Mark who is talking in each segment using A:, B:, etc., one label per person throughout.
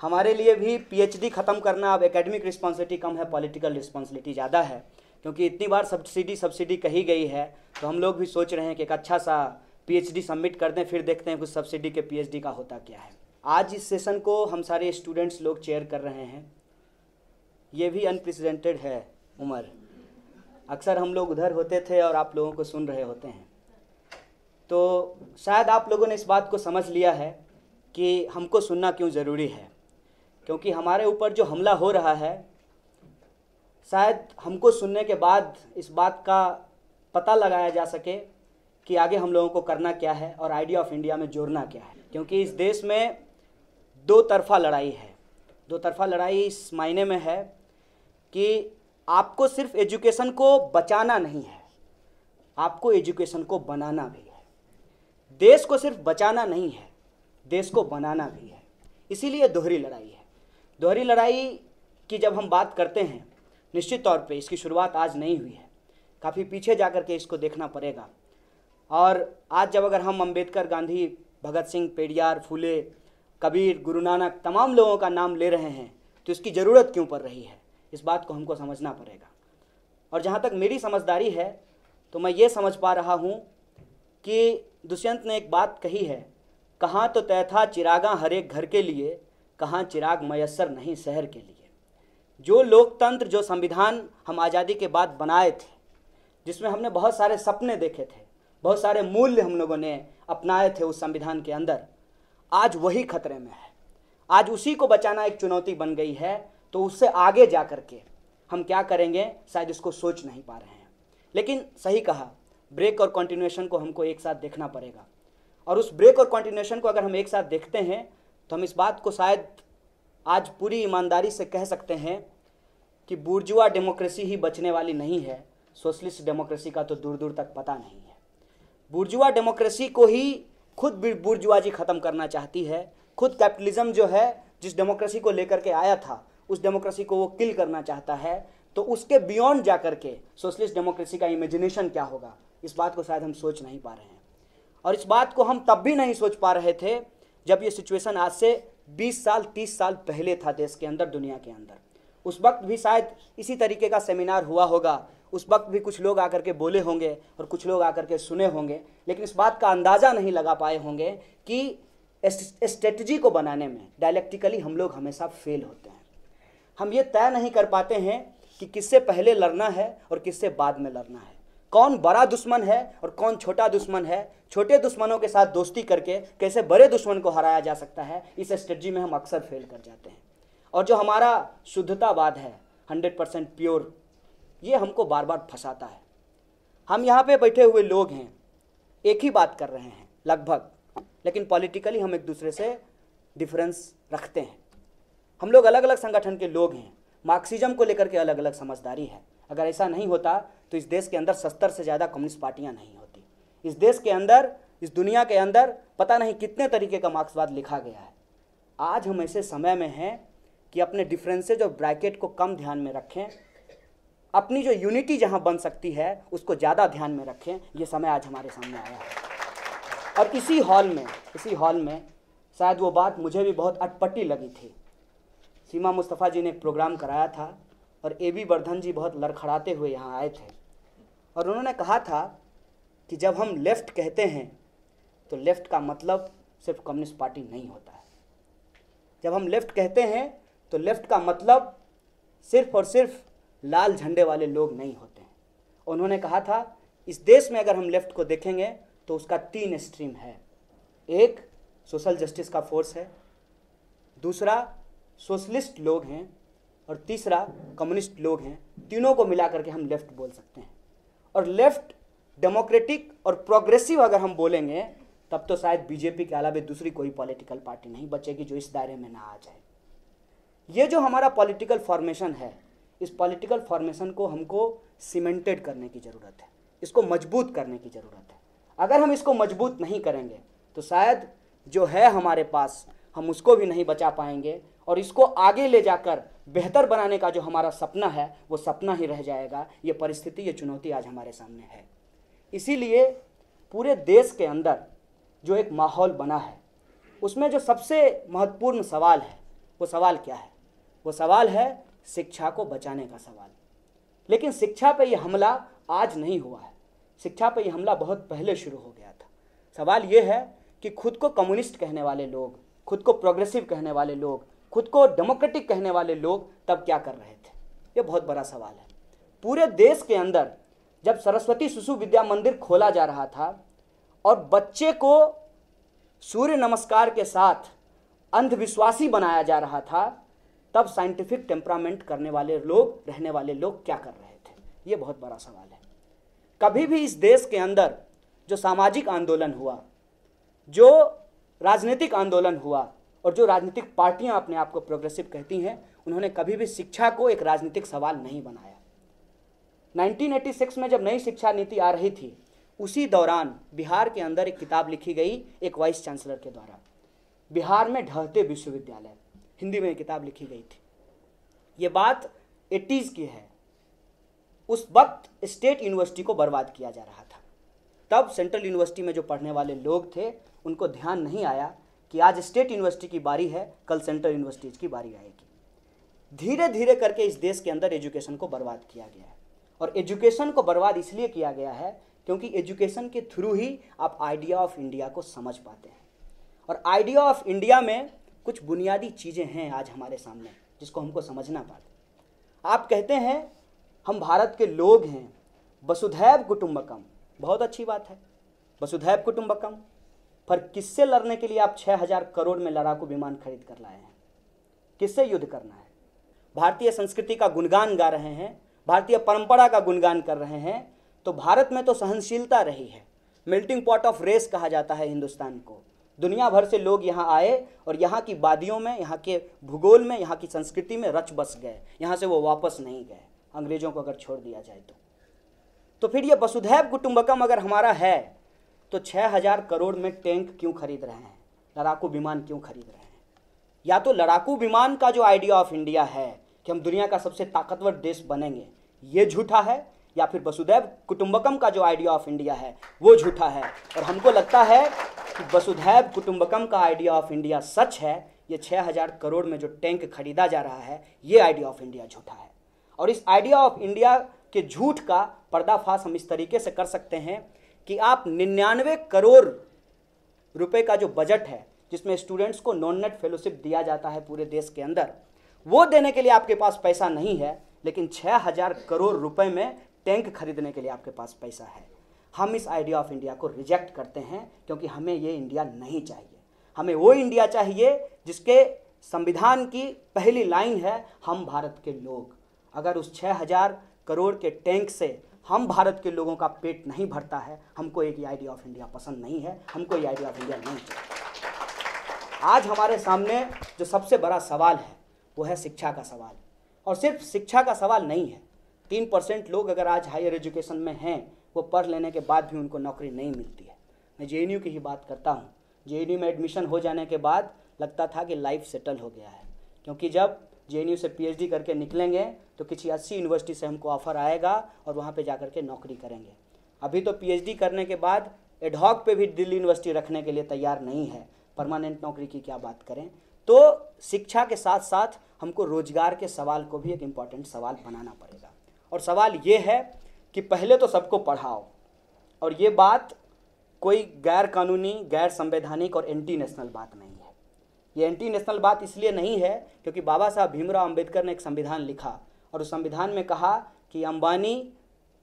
A: हमारे लिए भी पीएचडी ख़त्म करना अब एकेडमिक रिस्पॉन्सिबिलिटी कम है पॉलिटिकल रिस्पॉन्सिबिलिटी ज़्यादा है, क्योंकि इतनी बार सब्सिडी सब्सिडी कही गई है तो हम लोग भी सोच रहे हैं कि एक अच्छा सा पीएचडी सबमिट कर दें, फिर देखते हैं कुछ सब्सिडी के पीएचडी का होता क्या है। आज इस सेशन को हम सारे स्टूडेंट्स लोग चेयर कर रहे हैं। ये भी अनप्रेसिडेंटेड है, उम्र। अक्सर हम लोग उधर होते थे और आप लोगों को सुन रहे होते हैं। तो शायद आप लोगों ने इस बात को समझ लिया है कि हमको सुनना क्यों ज़रूरी है। क्योंकि हमारे ऊपर जो हमला हो रहा है, शायद हमको सुनने के बाद इस बात का पता लगाया जा सके कि आगे हम लोगों को करना क्या है और आइडिया ऑफ़ इंडिया में जोड़ना क्या है। क्योंकि इस देश में दो तरफा लड़ाई है। दो तरफा लड़ाई इस मायने में है कि आपको सिर्फ़ एजुकेशन को बचाना नहीं है, आपको एजुकेशन को बनाना भी है। देश को सिर्फ़ बचाना नहीं है, देश को बनाना भी है। इसीलिए दोहरी लड़ाई है। दोहरी लड़ाई की जब हम बात करते हैं, निश्चित तौर पे इसकी शुरुआत आज नहीं हुई है। काफ़ी पीछे जा कर के इसको देखना पड़ेगा। और आज जब अगर हम अंबेडकर, गांधी, भगत सिंह, पेड़ियार, फूले, कबीर, गुरु नानक तमाम लोगों का नाम ले रहे हैं तो इसकी ज़रूरत क्यों पड़ रही है? इस बात को हमको समझना पड़ेगा। और जहाँ तक मेरी समझदारी है तो मैं ये समझ पा रहा हूँ कि दुष्यंत ने एक बात कही है, कहाँ तो तय था चिरागा हर एक घर के लिए कहाँ चिराग मयसर नहीं शहर के लिए। जो लोकतंत्र, जो संविधान हम आज़ादी के बाद बनाए थे, जिसमें हमने बहुत सारे सपने देखे थे, बहुत सारे मूल्य हम लोगों ने अपनाए थे उस संविधान के अंदर, आज वही खतरे में है। आज उसी को बचाना एक चुनौती बन गई है तो उससे आगे जा कर के हम क्या करेंगे, शायद इसको सोच नहीं पा रहे हैं। लेकिन सही कहा, ब्रेक और कंटिन्यूएशन को हमको एक साथ देखना पड़ेगा। और उस ब्रेक और कंटिन्यूएशन को अगर हम एक साथ देखते हैं तो हम इस बात को शायद आज पूरी ईमानदारी से कह सकते हैं कि बुर्जुआ डेमोक्रेसी ही बचने वाली नहीं है। सोशलिस्ट डेमोक्रेसी का तो दूर दूर तक पता नहीं है। बुर्जुआ डेमोक्रेसी को ही खुद बुर्जुआजी ख़त्म करना चाहती है। खुद कैपिटलिज्म जो है, जिस डेमोक्रेसी को लेकर के आया था, उस डेमोक्रेसी को वो किल करना चाहता है। तो उसके बियॉन्ड जा कर के सोशलिस्ट डेमोक्रेसी का इमेजिनेशन क्या होगा? इस बात को शायद हम सोच नहीं पा रहे हैं। और इस बात को हम तब भी नहीं सोच पा रहे थे जब ये सिचुएशन आज से 20 साल 30 साल पहले था देश के अंदर, दुनिया के अंदर। उस वक्त भी शायद इसी तरीके का सेमिनार हुआ होगा। उस वक्त भी कुछ लोग आकर के बोले होंगे और कुछ लोग आकर के सुने होंगे, लेकिन इस बात का अंदाज़ा नहीं लगा पाए होंगे कि स्ट्रेटजी को बनाने में डायलेक्टिकली हम लोग हमेशा फेल होते हैं। हम ये तय नहीं कर पाते हैं कि किससे पहले लड़ना है और किससे बाद में लड़ना है। कौन बड़ा दुश्मन है और कौन छोटा दुश्मन है? छोटे दुश्मनों के साथ दोस्ती करके कैसे बड़े दुश्मन को हराया जा सकता है? इस स्ट्रेटजी में हम अक्सर फेल कर जाते हैं। और जो हमारा शुद्धतावाद है हंड्रेड परसेंट प्योर ये हमको बार बार फंसाता है। हम यहाँ पे बैठे हुए लोग हैं, एक ही बात कर रहे हैं, लगभग। लेकिन पॉलिटिकली हम एक दूसरे से डिफरेंस रखते हैं। हम लोग अलग अलग संगठन के लोग हैं। मार्क्सिज्म को लेकर के अलग अलग समझदारी है। अगर ऐसा नहीं होता तो इस देश के अंदर सत्तर से ज़्यादा कम्युनिस्ट पार्टियाँ नहीं होती। इस देश के अंदर, इस दुनिया के अंदर, पता नहीं कितने तरीके का मार्क्सवाद लिखा गया है। आज हम ऐसे समय में हैं कि अपने डिफरेंसेज और ब्रैकेट को कम ध्यान में रखें। अपनी जो यूनिटी जहाँ बन सकती है, उसको ज़्यादा ध्यान में रखें। ये समय आज हमारे सामने आया है। और इसी हॉल में, इसी हॉल में शायद वो बात मुझे भी बहुत अटपटी लगी थी। सीमा मुस्तफ़ा जी ने एक प्रोग्राम कराया था। और ए बी वर्धन जी बहुत लड़खड़ाते हुए यहाँ आए थे। और उन्होंने कहा था कि जब हम लेफ़्ट कहते हैं तो लेफ़्ट का मतलब सिर्फ़ कम्युनिस्ट पार्टी नहीं होता है। जब हम लेफ़्ट कहते हैं तो लेफ़्ट का मतलब सिर्फ़ और सिर्फ़ लाल झंडे वाले लोग नहीं होते हैं। उन्होंने कहा था, इस देश में अगर हम लेफ़्ट को देखेंगे तो उसका तीन स्ट्रीम है। एक, सोशल जस्टिस का फोर्स है। दूसरा, सोशलिस्ट लोग हैं। और तीसरा, कम्युनिस्ट लोग हैं, तीनों को मिला करके हम लेफ़्ट बोल सकते हैं। और लेफ़्ट डेमोक्रेटिक और प्रोग्रेसिव अगर हम बोलेंगे, तब तो शायद बीजेपी के अलावा दूसरी कोई पॉलिटिकल पार्टी नहीं बचेगी जो इस दायरे में ना आ जाए। ये जो हमारा पॉलिटिकल फॉर्मेशन है, इस पॉलिटिकल फॉर्मेशन को हमको सीमेंटेड करने की ज़रूरत है। इसको मज़बूत करने की ज़रूरत है। अगर हम इसको मज़बूत नहीं करेंगे तो शायद जो है हमारे पास, हम उसको भी नहीं बचा पाएँगे और इसको आगे ले जाकर बेहतर बनाने का जो हमारा सपना है, वो सपना ही रह जाएगा। ये परिस्थिति, ये चुनौती आज हमारे सामने है। इसीलिए पूरे देश के अंदर जो एक माहौल बना है, उसमें जो सबसे महत्वपूर्ण सवाल है, वो सवाल क्या है? वो सवाल है शिक्षा को बचाने का सवाल। लेकिन शिक्षा पे ये हमला आज नहीं हुआ है। शिक्षा पे ये हमला बहुत पहले शुरू हो गया था। सवाल ये है कि खुद को कम्युनिस्ट कहने वाले लोग, खुद को प्रोग्रेसिव कहने वाले लोग खुद को डेमोक्रेटिक कहने वाले लोग तब क्या कर रहे थे? ये बहुत बड़ा सवाल है। पूरे देश के अंदर जब सरस्वती शिशु विद्या मंदिर खोला जा रहा था और बच्चे को सूर्य नमस्कार के साथ अंधविश्वासी बनाया जा रहा था, तब साइंटिफिक टेम्परामेंट करने वाले लोग, रहने वाले लोग क्या कर रहे थे? ये बहुत बड़ा सवाल है। कभी भी इस देश के अंदर जो सामाजिक आंदोलन हुआ, जो राजनीतिक आंदोलन हुआ और जो राजनीतिक पार्टियाँ अपने आप को प्रोग्रेसिव कहती हैं, उन्होंने कभी भी शिक्षा को एक राजनीतिक सवाल नहीं बनाया। 1986 में जब नई शिक्षा नीति आ रही थी, उसी दौरान बिहार के अंदर एक किताब लिखी गई एक वाइस चांसलर के द्वारा। बिहार में ढहते विश्वविद्यालय, हिंदी में किताब लिखी गई थी। ये बात एटीज की है। उस वक्त स्टेट यूनिवर्सिटी को बर्बाद किया जा रहा था। तब सेंट्रल यूनिवर्सिटी में जो पढ़ने वाले लोग थे, उनको ध्यान नहीं आया कि आज स्टेट यूनिवर्सिटी की बारी है, कल सेंट्रल यूनिवर्सिटीज की बारी आएगी। धीरे धीरे करके इस देश के अंदर एजुकेशन को बर्बाद किया गया है। और एजुकेशन को बर्बाद इसलिए किया गया है क्योंकि एजुकेशन के थ्रू ही आप आइडिया ऑफ़ इंडिया को समझ पाते हैं। और आइडिया ऑफ़ इंडिया में कुछ बुनियादी चीज़ें हैं आज हमारे सामने जिसको हमको समझना पड़ता आप कहते हैं, हम भारत के लोग हैं। वसुधैव कुटुम्बकम बहुत अच्छी बात है। वसुधैव कुटुंबकम। पर किससे लड़ने के लिए आप छः हज़ार करोड़ में लड़ाकू विमान खरीद कर लाए हैं? किससे युद्ध करना है? भारतीय संस्कृति का गुणगान गा रहे हैं, भारतीय परंपरा का गुणगान कर रहे हैं तो भारत में तो सहनशीलता रही है। मेल्टिंग पॉट ऑफ़ रेस कहा जाता है हिंदुस्तान को। दुनिया भर से लोग यहाँ आए और यहाँ की वादियों में, यहाँ के भूगोल में, यहाँ की संस्कृति में रच बस गए। यहाँ से वो वापस नहीं गए। अंग्रेज़ों को अगर छोड़ दिया जाए तो। तो फिर ये वसुधैव कुटुंबकम अगर हमारा है तो छः हज़ार करोड़ में टैंक क्यों खरीद रहे हैं? लड़ाकू विमान क्यों खरीद रहे हैं? या तो लड़ाकू विमान का जो आइडिया ऑफ़ इंडिया है कि हम दुनिया का सबसे ताकतवर देश बनेंगे, ये झूठा है? या फिर वसुधैव कुटुंबकम का जो आइडिया ऑफ़ इंडिया है, वो झूठा है? और हमको लगता है कि वसुधैव कुटुंबकम का आइडिया ऑफ़ इंडिया सच है, ये छः हज़ार करोड़ में जो टैंक खरीदा जा रहा है, ये आइडिया ऑफ़ इंडिया झूठा है। और इस आइडिया ऑफ़ इंडिया के झूठ का पर्दाफाश हम इस तरीके से कर सकते हैं कि आप निन्यानवे करोड़ रुपए का जो बजट है, जिसमें स्टूडेंट्स को नॉन नेट फेलोशिप दिया जाता है पूरे देश के अंदर, वो देने के लिए आपके पास पैसा नहीं है, लेकिन छः हज़ार करोड़ रुपए में टैंक खरीदने के लिए आपके पास पैसा है। हम इस आइडिया ऑफ़ इंडिया को रिजेक्ट करते हैं, क्योंकि हमें ये इंडिया नहीं चाहिए। हमें वो इंडिया चाहिए, जिसके संविधान की पहली लाइन है, हम भारत के लोग। अगर उस छः हज़ार करोड़ के टैंक से हम भारत के लोगों का पेट नहीं भरता है, हमको एक आइडिया ऑफ़ इंडिया पसंद नहीं है, हमको ये आइडिया ऑफ़ इंडिया नहीं चाहिए। आज हमारे सामने जो सबसे बड़ा सवाल है, वो है शिक्षा का सवाल। और सिर्फ़ शिक्षा का सवाल नहीं है, तीन परसेंट लोग अगर आज हायर एजुकेशन में हैं, वो पढ़ लेने के बाद भी उनको नौकरी नहीं मिलती है। मैं जेएनयू की ही बात करता हूँ। जे में एडमिशन हो जाने के बाद लगता था कि लाइफ सेटल हो गया है, क्योंकि जब जेएनयू से पीएचडी करके निकलेंगे तो किसी अस्सी यूनिवर्सिटी से हमको ऑफ़र आएगा और वहाँ पर जा के नौकरी करेंगे। अभी तो पीएचडी करने के बाद एडहॉक पे भी दिल्ली यूनिवर्सिटी रखने के लिए तैयार नहीं है। परमानेंट नौकरी की क्या बात करें? तो शिक्षा के साथ साथ हमको रोज़गार के सवाल को भी एक इंपॉर्टेंट सवाल बनाना पड़ेगा। और सवाल ये है कि पहले तो सबको पढ़ाओ। और ये बात कोई गैर कानूनी गैर संवैधानिक और एंटी नेशनल बात नहीं। ये एंटी नेशनल बात इसलिए नहीं है क्योंकि बाबा साहब भीमराव अंबेडकर ने एक संविधान लिखा और उस संविधान में कहा कि अंबानी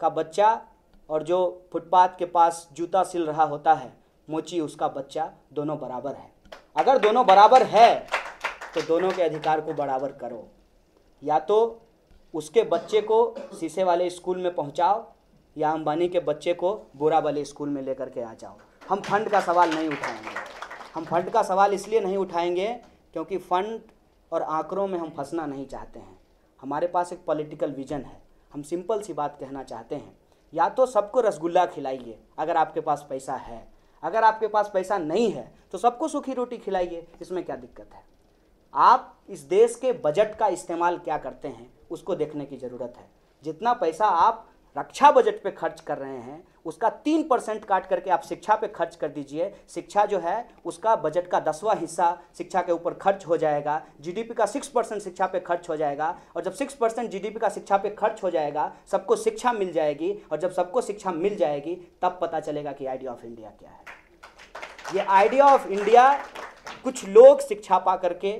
A: का बच्चा और जो फुटपाथ के पास जूता सिल रहा होता है, मोची उसका बच्चा दोनों बराबर है। अगर दोनों बराबर है तो दोनों के अधिकार को बराबर करो। या तो उसके बच्चे को शीशे वाले स्कूल में पहुंचाओ, या अंबानी के बच्चे को बोरा वाले स्कूल में लेकर के आ जाओ। हम फंड का सवाल नहीं उठाएँगे। हम फंड का सवाल इसलिए नहीं उठाएँगे क्योंकि फंड और आंकड़ों में हम फंसना नहीं चाहते हैं। हमारे पास एक पॉलिटिकल विजन है। हम सिंपल सी बात कहना चाहते हैं। या तो सबको रसगुल्ला खिलाइए, अगर आपके पास पैसा है। अगर आपके पास पैसा नहीं है तो सबको सूखी रोटी खिलाइए। इसमें क्या दिक्कत है? आप इस देश के बजट का इस्तेमाल क्या करते हैं, उसको देखने की ज़रूरत है। जितना पैसा आप रक्षा बजट पे खर्च कर रहे हैं उसका तीन परसेंट काट करके आप शिक्षा पे खर्च कर दीजिए। शिक्षा जो है, उसका बजट का दसवां हिस्सा शिक्षा के ऊपर खर्च हो जाएगा। जीडीपी का सिक्स परसेंट शिक्षा पे खर्च हो जाएगा। और जब सिक्स परसेंट जीडीपी का शिक्षा पे खर्च हो जाएगा, सबको शिक्षा मिल जाएगी। और जब सबको शिक्षा मिल जाएगी, तब पता चलेगा कि आइडिया ऑफ़ इंडिया क्या है। ये आइडिया ऑफ़ इंडिया कुछ लोग शिक्षा पा करके,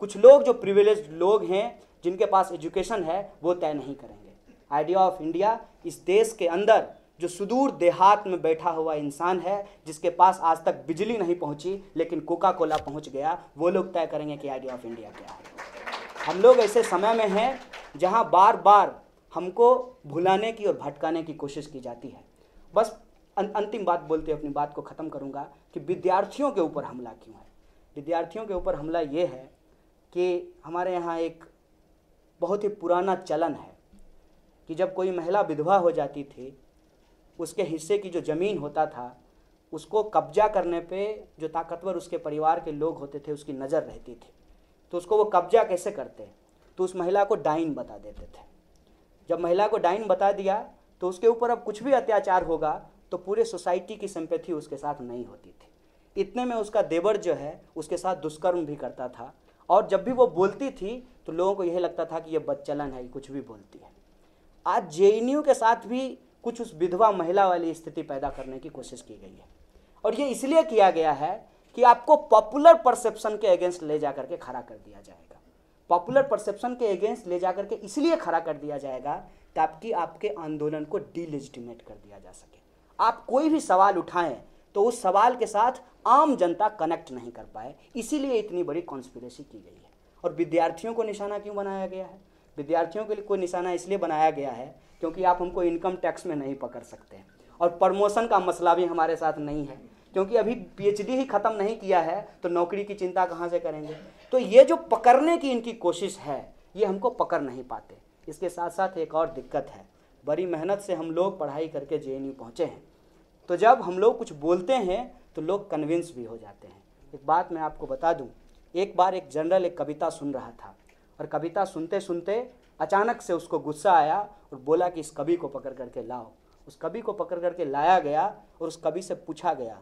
A: कुछ लोग जो प्रिविलेज लोग हैं, जिनके पास एजुकेशन है, वो तय नहीं करेंगे। आइडिया ऑफ़ इंडिया इस देश के अंदर जो सुदूर देहात में बैठा हुआ इंसान है जिसके पास आज तक बिजली नहीं पहुँची लेकिन कोका कोला पहुँच गया वो लोग तय करेंगे कि आइडिया ऑफ़ इंडिया क्या है। हम लोग ऐसे समय में हैं जहाँ बार बार हमको भुलाने की और भटकाने की कोशिश की जाती है। बस अं-, अंतिम बात बोलते अपनी बात को ख़त्म करूँगा कि विद्यार्थियों के ऊपर हमला क्यों है? विद्यार्थियों के ऊपर हमला ये है कि हमारे यहाँ एक बहुत ही पुराना चलन है कि जब कोई महिला विधवा हो जाती थी उसके हिस्से की जो ज़मीन होता था, उसको कब्जा करने पे जो ताकतवर उसके परिवार के लोग होते थे, उसकी नज़र रहती थी। तो उसको वो कब्जा कैसे करते? तो उस महिला को डाइन बता देते थे। जब महिला को डाइन बता दिया तो उसके ऊपर अब कुछ भी अत्याचार होगा तो पूरे सोसाइटी की सिंपैथी उसके साथ नहीं होती थी। इतने में उसका देवर जो है, उसके साथ दुष्कर्म भी करता था। और जब भी वो बोलती थी तो लोगों को यह लगता था कि ये बदचलन है कुछ भी बोलती है। आज जे के साथ भी कुछ उस विधवा महिला वाली स्थिति पैदा करने की कोशिश की गई है। और ये इसलिए किया गया है कि आपको पॉपुलर परसेप्शन के अगेंस्ट ले जाकर के खड़ा कर दिया जाएगा। पॉपुलर परसेप्शन के अगेंस्ट ले जाकर के इसलिए खड़ा कर दिया जाएगा ताकि आपके आंदोलन को डिलेजिटिमेट कर दिया जा सके। आप कोई भी सवाल उठाएँ तो उस सवाल के साथ आम जनता कनेक्ट नहीं कर पाए। इसीलिए इतनी बड़ी कॉन्स्पिरेसी की गई है। और विद्यार्थियों को निशाना क्यों बनाया गया है? विद्यार्थियों के लिए कोई निशाना इसलिए बनाया गया है क्योंकि आप हमको इनकम टैक्स में नहीं पकड़ सकते। और प्रमोशन का मसला भी हमारे साथ नहीं है। क्योंकि अभी पीएचडी ही ख़त्म नहीं किया है तो नौकरी की चिंता कहाँ से करेंगे? तो ये जो पकड़ने की इनकी कोशिश है, ये हमको पकड़ नहीं पाते। इसके साथ साथ एक और दिक्कत है। बड़ी मेहनत से हम लोग पढ़ाई करके जे पहुँचे हैं। तो जब हम लोग कुछ बोलते हैं तो लोग कन्विंस भी हो जाते हैं। एक बात मैं आपको बता दूँ। एक बार एक जनरल एक कविता सुन रहा था। और कविता सुनते सुनते अचानक से उसको गुस्सा आया और बोला कि इस कवि को पकड़ करके लाओ। उस कवि को पकड़ करके लाया गया और उस कवि से पूछा गया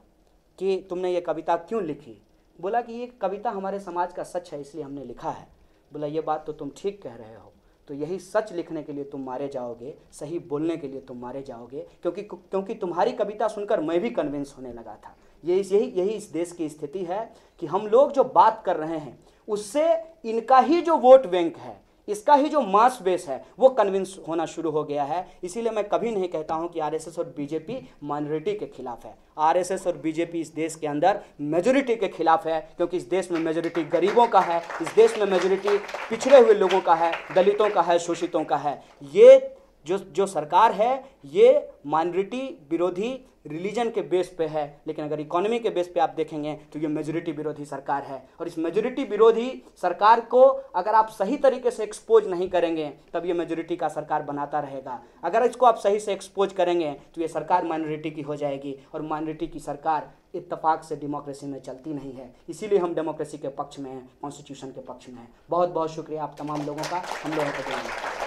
A: कि तुमने ये कविता क्यों लिखी? बोला कि ये कविता हमारे समाज का सच है, इसलिए हमने लिखा है। बोला, ये बात तो तुम ठीक कह रहे हो। तो यही सच लिखने के लिए तुम मारे जाओगे, सही बोलने के लिए तुम मारे जाओगे, क्योंकि क्योंकि तुम्हारी कविता सुनकर मैं भी कन्विंस होने लगा था। ये यही यही इस देश की स्थिति है कि हम लोग जो बात कर रहे हैं, उससे इनका ही जो वोट बैंक है, इसका ही जो मास बेस है, वो कन्विंस होना शुरू हो गया है। इसीलिए मैं कभी नहीं कहता हूँ कि आरएसएस और बीजेपी माइनॉरिटी के खिलाफ है। आरएसएस और बीजेपी इस देश के अंदर मेजोरिटी के खिलाफ है, क्योंकि इस देश में मेजोरिटी गरीबों का है, इस देश में मेजोरिटी पिछड़े हुए लोगों का है, दलितों का है, शोषितों का है। ये जो जो सरकार है, ये माइनॉरिटी विरोधी रिलीजन के बेस पे है। लेकिन अगर इकोनॉमी के बेस पे आप देखेंगे तो ये मेजोरिटी विरोधी सरकार है। और इस मेजोरिटी विरोधी सरकार को अगर आप सही तरीके से एक्सपोज नहीं करेंगे, तब ये मेजोरिटी का सरकार बनाता रहेगा। अगर इसको आप सही से एक्सपोज करेंगे तो ये सरकार माइनॉरिटी की हो जाएगी। और माइनॉरिटी की सरकार इतफाक से डेमोक्रेसी में चलती नहीं है। इसीलिए हम डेमोक्रेसी के पक्ष में हैं कॉन्स्टिट्यूशन के पक्ष में हैं। बहुत बहुत शुक्रिया आप तमाम लोगों का। हम लोगों को